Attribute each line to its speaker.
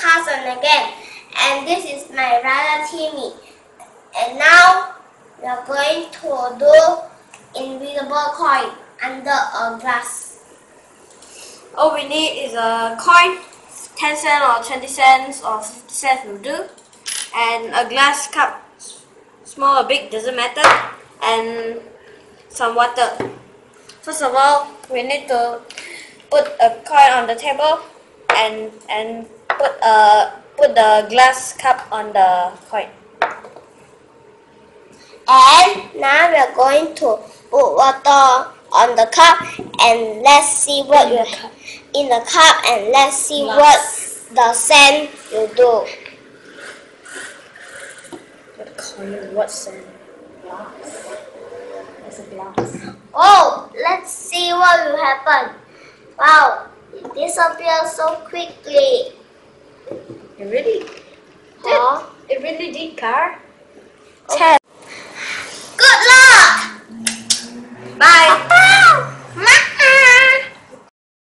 Speaker 1: cousin again. And this is my brother Timmy. And now we are going to do invisible coin under a glass.
Speaker 2: All we need is a coin, 10 cents or 20 cents or 50 cents will do, and a glass cup, small or big, doesn't matter, and some water. First of all, we need to put a coin on the table and and put a put the glass cup on the coin.
Speaker 1: And now we are going to put water on the cup and let's see what you have in the cup and let's see what the sand will do.
Speaker 2: What coin? What cent?
Speaker 3: Glass. It's a glass.
Speaker 1: Oh, let's see what will happen. Wow, it disappears so quickly.
Speaker 2: It really
Speaker 1: Huh?
Speaker 2: It really did, car.
Speaker 1: Good luck!